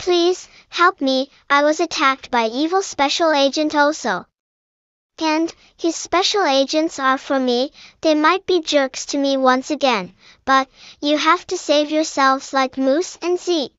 Please, help me, I was attacked by evil special agent Oso. And, his special agents are for me, they might be jerks to me once again, but, you have to save yourselves like Moose and Z.